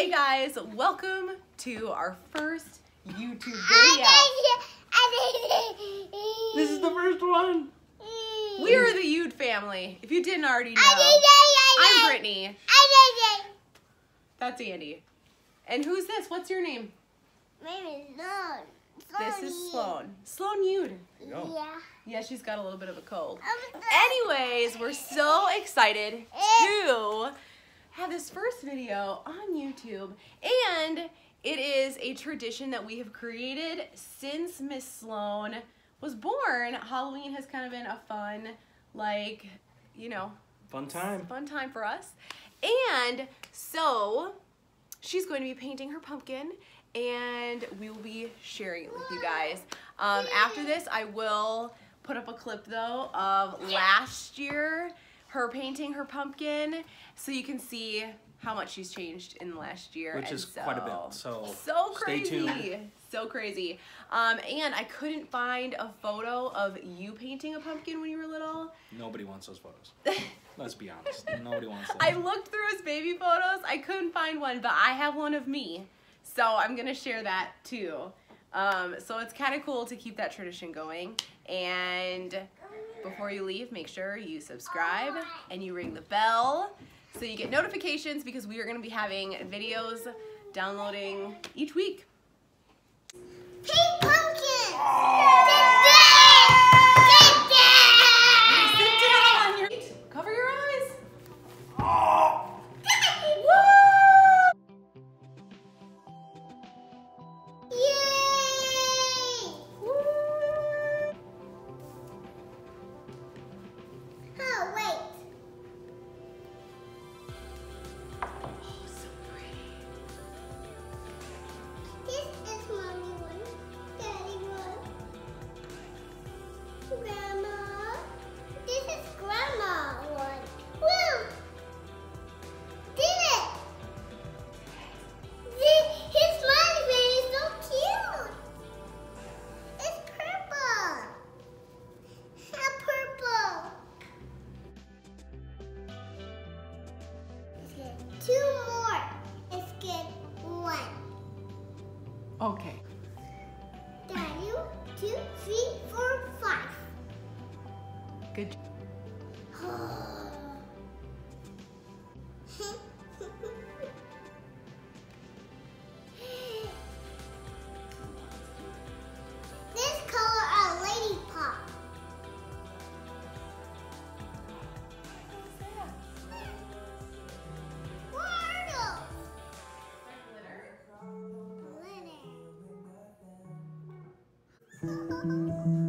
Hey guys, welcome to our first YouTube video. This is the first one. We are the Youde family. If you didn't already know, I'm Britney. That's Andy. And who's this? What's your name? This is Sloan. Sloan Youde. Yeah. Yeah, she's got a little bit of a cold. Anyways, we're so excited to have this first video on YouTube. And it is a tradition that we have created since Miss Sloan was born. Halloween has kind of been a fun, like, you know, Fun time. fun time for us. And so she's going to be painting her pumpkin and we will be sharing it with you guys. Um, after this, I will put up a clip though of last year, her painting her pumpkin, so you can see how much she's changed in the last year. Which And is quite a bit, so so crazy, so crazy. Um, and I couldn't find a photo of you painting a pumpkin when you were little. Nobody wants those photos. Let's be honest. Nobody wants those. I looked through his baby photos. I couldn't find one, but I have one of me. So I'm going to share that too. Um, so it's kind of cool to keep that tradition going. And before you leave, make sure you subscribe and you ring the bell so you get notifications because we are going to be having videos downloading each week. Two more. Let's get one. Okay. Daddy, two, three, four, five. Good. those? Glitter.